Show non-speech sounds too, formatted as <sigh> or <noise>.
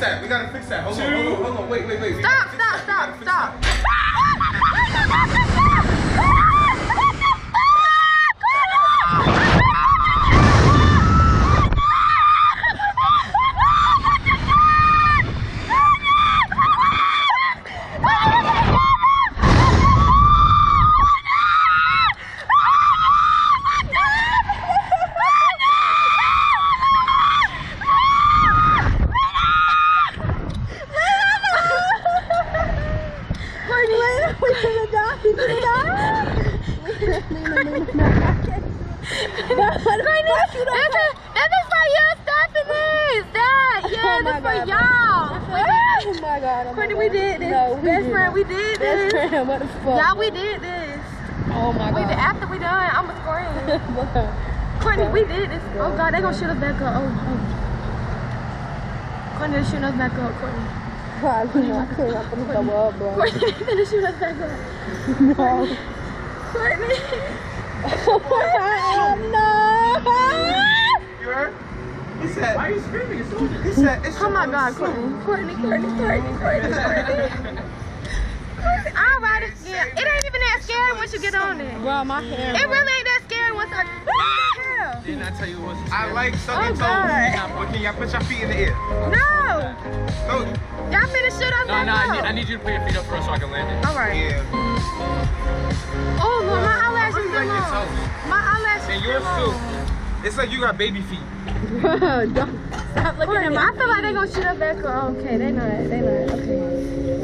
that. We gotta fix that. Hold on, hold on, hold on. Wait, wait, wait. Stop, stop, stop, stop. Courtney, this is, this is for you, Stephanie. That, yeah, Oh this is for God. y'all. Oh my god. Oh Courtney, god. we did this. No, we Best did friend, we did Best this. friend, what the fuck? Y'all, we did this. Oh my We did, god. after we done, I'm a scream. Courtney, we did this. Oh God, they gonna shoot us back up. Oh, oh. Courtney, oh, they shooting us back up. Courtney, Courtney, they gonna shoot us back up. No. Courtney. Oh no. You heard? He said, Why are you screaming? It's he said, it's Oh my God, Courtney, Courtney, Courtney, Courtney, Courtney, Courtney. Courtney, I'll ride it scared. It ain't even that scary once you get on it. Bro, my hair. It really ain't that scary once I. Girl. Didn't I tell you what's I like sucking Oh, toes. But can y'all put your feet in the air? No. Y'all finna shoot us No, no, I need. I need you to put your feet up first so I can land it. All right. Yeah. Oh Lord, my eyelashes Really still like your toes. My eyelashes And still yours too. It's like you got baby feet. <laughs> Don't stop looking at Courtney, me. I feel like they're gonna shoot up back up. Okay, they're not. They're not. Okay.